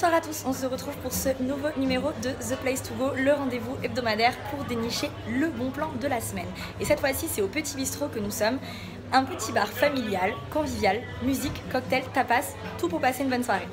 Bonsoir à tous, on se retrouve pour ce nouveau numéro de The Place to Go, le rendez-vous hebdomadaire pour dénicher le bon plan de la semaine. Et cette fois-ci, c'est au Petit Bistrot que nous sommes, un petit bar familial, convivial, musique, cocktail, tapas, tout pour passer une bonne soirée.